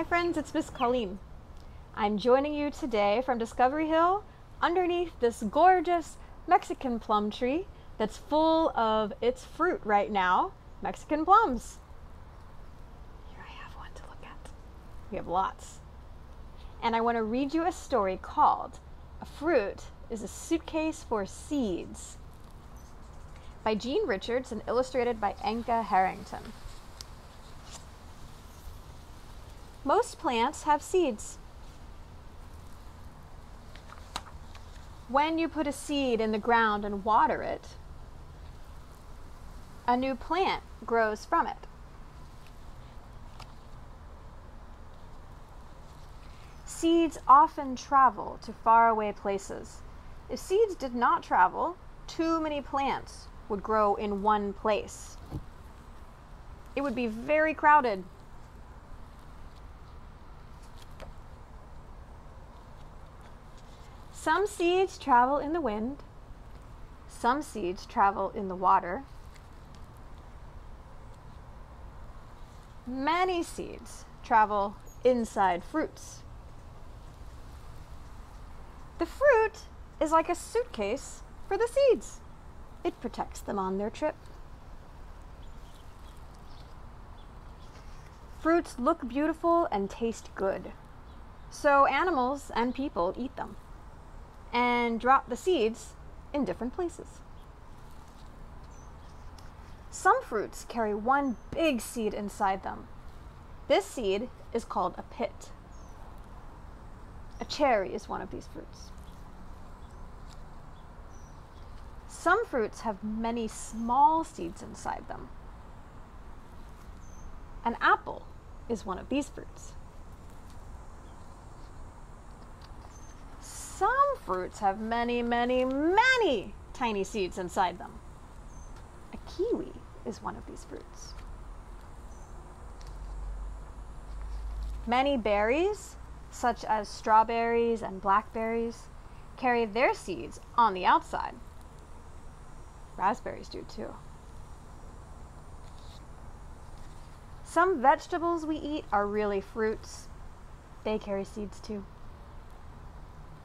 Hi friends, it's Miss Colleen. I'm joining you today from Discovery Hill underneath this gorgeous Mexican plum tree that's full of its fruit right now, Mexican plums. Here I have one to look at. We have lots. And I want to read you a story called A Fruit is a Suitcase for Seeds by Jean Richards and illustrated by Anca Hariton. Most plants have seeds. When you put a seed in the ground and water it, a new plant grows from it. Seeds often travel to faraway places. If seeds did not travel, too many plants would grow in one place. It would be very crowded Some seeds travel in the wind, some seeds travel in the water. Many seeds travel inside fruits. The fruit is like a suitcase for the seeds. It protects them on their trip. Fruits look beautiful and taste good. So animals and people eat them and drop the seeds in different places. Some fruits carry one big seed inside them. This seed is called a pit. A cherry is one of these fruits. Some fruits have many small seeds inside them. An apple is one of these fruits. Some fruits have many, many, many tiny seeds inside them. A kiwi is one of these fruits. Many berries, such as strawberries and blackberries, carry their seeds on the outside. Raspberries do too. Some vegetables we eat are really fruits. They carry seeds too.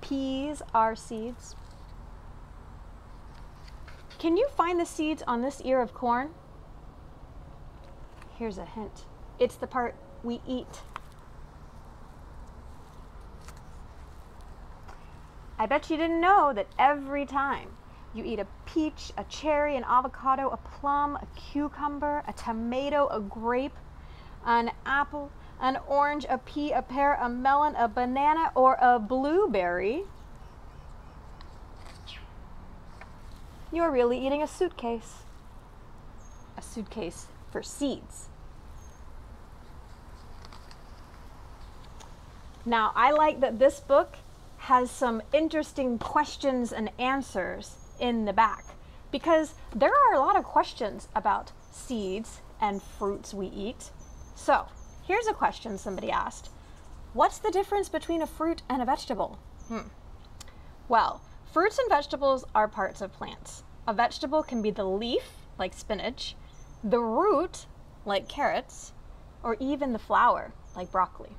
Peas are seeds. Can you find the seeds on this ear of corn? Here's a hint. It's the part we eat. I bet you didn't know that every time you eat a peach, a cherry, an avocado, a plum, a cucumber, a tomato, a grape, an apple, an orange, a pea, a pear, a melon, a banana, or a blueberry, you're really eating a suitcase. A suitcase for seeds. Now, I like that this book has some interesting questions and answers in the back because there are a lot of questions about seeds and fruits we eat. So, Here's a question somebody asked What's the difference between a fruit and a vegetable? Hmm. Well, fruits and vegetables are parts of plants. A vegetable can be the leaf, like spinach, the root, like carrots, or even the flower, like broccoli.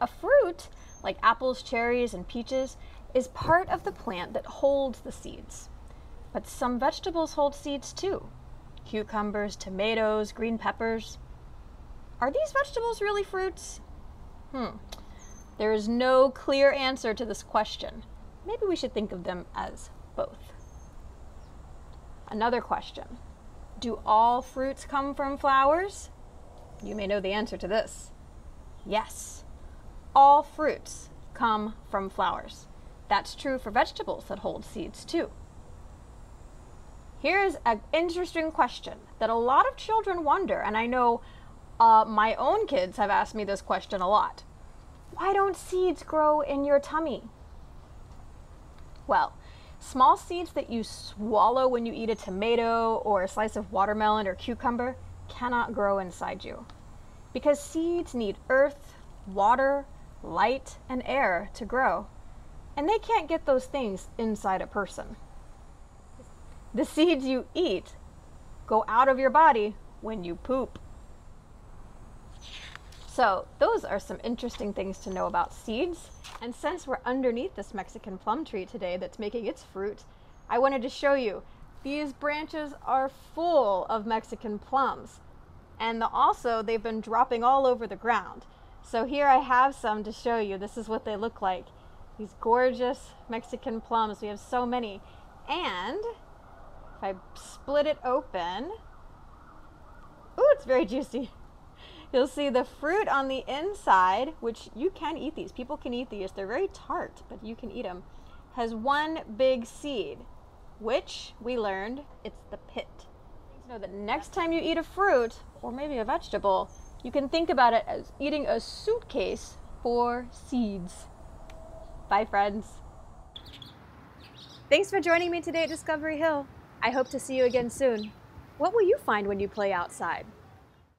A fruit, like apples, cherries, and peaches, is part of the plant that holds the seeds. But some vegetables hold seeds too cucumbers, tomatoes, green peppers. Are these vegetables really fruits? Hmm. There is no clear answer to this question. Maybe we should think of them as both. Another question Do all fruits come from flowers? You may know the answer to this. Yes, all fruits come from flowers. That's true for vegetables that hold seeds too. Here's an interesting question that a lot of children wonder, and I know uh, my own kids have asked me this question a lot. Why don't seeds grow in your tummy? Well, small seeds that you swallow when you eat a tomato or a slice of watermelon or cucumber cannot grow inside you. Because seeds need earth, water, light, and air to grow. And they can't get those things inside a person. The seeds you eat go out of your body when you poop. So, those are some interesting things to know about seeds. And since we're underneath this Mexican plum tree today that's making its fruit, I wanted to show you these branches are full of Mexican plums. And the, also, they've been dropping all over the ground. So, here I have some to show you. This is what they look like. These gorgeous Mexican plums. We have so many. And if I split it open, ooh, it's very juicy. You'll see the fruit on the inside, which you can eat these. People can eat these. They're very tart, but you can eat them. Has one big seed, which we learned it's the pit. You know that next time you eat a fruit or maybe a vegetable, you can think about it as eating a suitcase for seeds. Bye, friends. Thanks for joining me today at Discovery Hill. I hope to see you again soon. What will you find when you play outside?